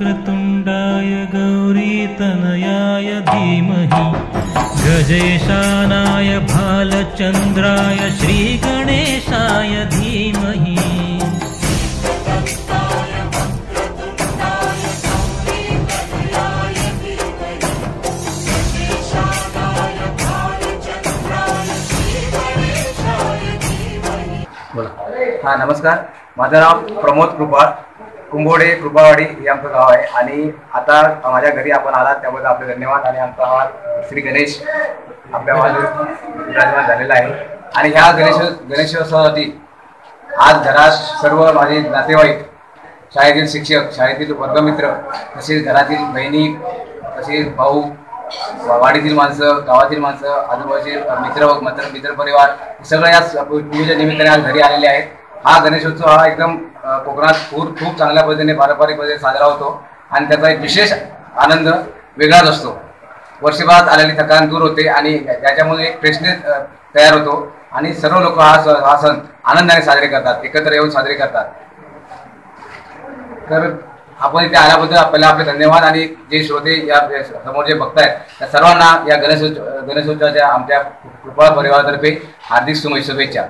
वक्रतुण्डाय गौरीतनयाय धीमहि। गजेशानाय भालचन्द्राय श्रीगणेशाय धीमहि। हा नमस्कार. माझं नाव प्रमोद कृपा कुंभोडे कृपावाडी हे आमचं गाव आहे. आणि आता माझ्या घरी आपण आलात त्याबद्दल आपले धन्यवाद. आणि आमचा हा श्री गणेश आपल्या माझे विराजमान झालेला आहे. आणि ह्या गणेश गणेशोत्सवासाठी आज घरात सर्व माझे नातेवाईक शाळेतील शिक्षक शाळेतील वर्गमित्र तसेच घरातील बहिणी तसेच भाऊ वाडीतील माणसं गावातील माणसं आजूबाजूचे मित्र मित्र मित्रपरिवार सगळं सगळे या पूजेच्या निमित्ताने आज घरी आलेले आहेत. हा गणेशोत्सव हा एकदम कोकणात खूप खूप चांगल्या पद्धतीने पारंपरिक पद्धतीने साजरा होतो. आणि त्याचा एक विशेष आनंद वेगळाच असतो. वर्षभरात आलेली थकान दूर होते आणि त्याच्यामुळे एक फ्रेशनेस तयार होतो. आणि सर्व लोक हा स- हा सण आनंदाने साजरे करतात एकत्र येऊन साजरे करतात. तर आपण इथे आल्याबद्दल आपल्याला आपले धन्यवाद आणि जे श्रोते या समोर जे बघतायत त्या सर्वांना या गणेशोत्सव गणेशोत्सवाच्या आमच्या कृपा परिवारातर्फे हार्दिक शुभेच्छा.